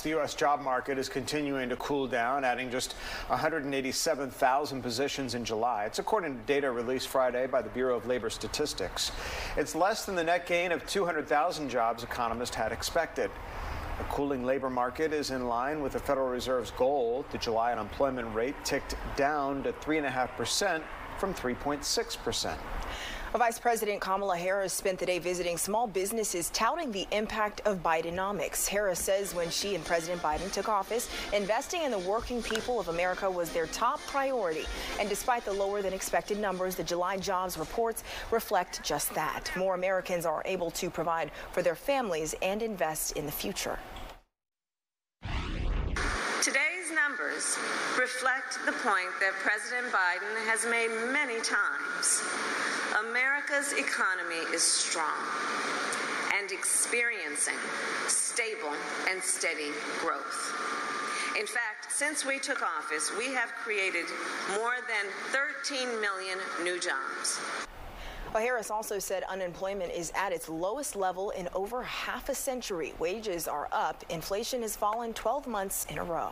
The U.S. job market is continuing to cool down, adding just 187,000 positions in July. It's according to data released Friday by the Bureau of Labor Statistics. It's less than the net gain of 200,000 jobs economists had expected. A cooling labor market is in line with the Federal Reserve's goal. The July unemployment rate ticked down to 3.5% from 3.6%. Vice President Kamala Harris spent the day visiting small businesses touting the impact of Bidenomics. Harris says when she and President Biden took office, investing in the working people of America was their top priority. And despite the lower than expected numbers, the July jobs reports reflect just that. More Americans are able to provide for their families and invest in the future. Numbers reflect the point that President Biden has made many times. America's economy is strong and experiencing stable and steady growth. In fact, since we took office, we have created more than 13 million new jobs. Well, Harris also said unemployment is at its lowest level in over half a century. Wages are up. Inflation has fallen 12 months in a row.